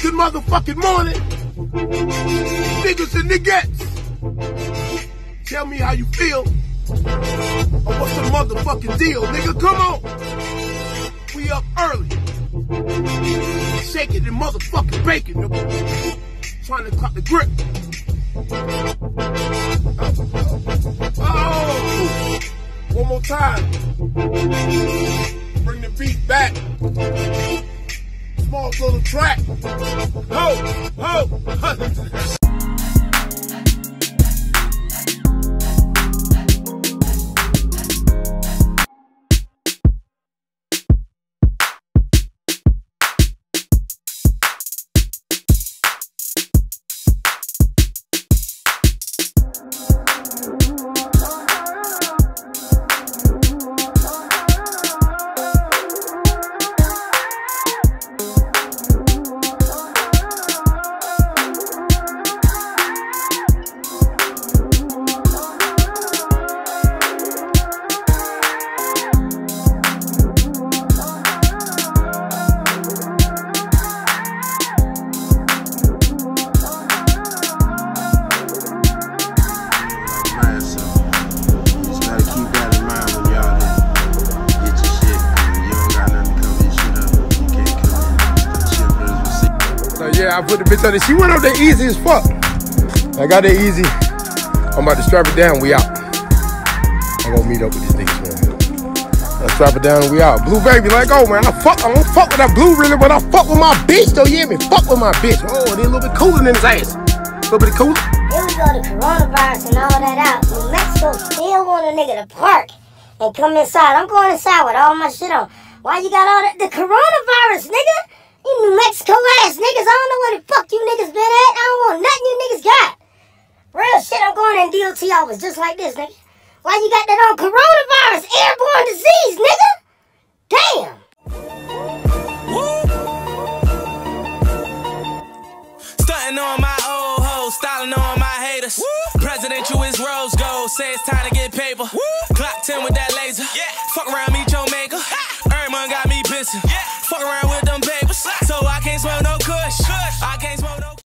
Good motherfucking morning. Niggas and niggas. Tell me how you feel. Or what's the motherfucking deal, nigga? Come on. We up early. Shaking the motherfucking bacon, nigga. Trying to cut the grip. Oh! One more time. Bring the beat back. Small little track. Ho! Ho! yeah, I put the bitch on it. She went up there easy as fuck. I got there easy. I'm about to strap it down. We out. I'm gonna meet up with these niggas, man. Let's strap it down we out. Blue baby, let go, oh, man. I fuck. I don't fuck with that blue really, but I fuck with my bitch though. You hear me? Fuck with my bitch. Oh, they a little bit cooler than his ass. A little bit cooler. Here we go, the coronavirus and all that out. New Mexico still want a nigga to park and come inside. I'm going inside with all my shit on. Why you got all that? The coronavirus, nigga? You New Mexico ass niggas. I don't know where the fuck you niggas been at. I don't want nothing you niggas got. Real shit, I'm going in DOT office just like this, nigga. Why you got that on coronavirus? Airborne disease, nigga? Damn. Stunting on my old hoes, styling on my haters. Presidential is rose gold, say it's time to get paper. Clock 10 with that laser. Fuck around, meet your maker. Everyone got me pissing. Fuck around with them